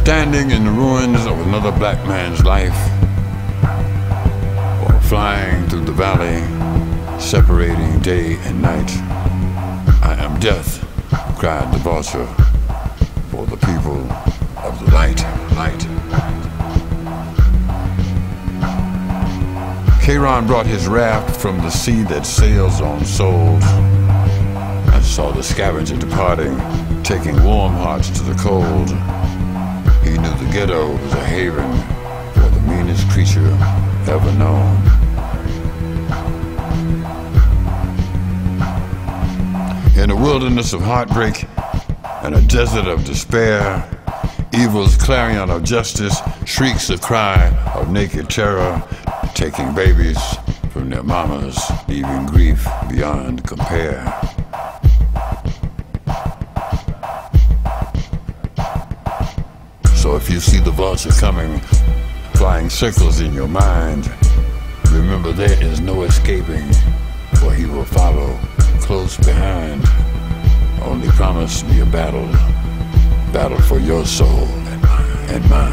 standing in the ruins of another black man's life, or flying through the valley, separating day and night. I am death, cried the vulture, for the people of the light, light. Charon brought his raft from the sea that sails on souls. I saw the scavenger departing, taking warm hearts to the cold. He knew the ghetto was a haven for the meanest creature ever known. In a wilderness of heartbreak and a desert of despair, evil's clarion of justice shrieks the cry of naked terror, taking babies from their mamas, leaving grief beyond compare. So if you see the vulture coming, flying circles in your mind, remember there is no escaping, for he will follow close behind. Only promise me a battle, battle for your soul and mine,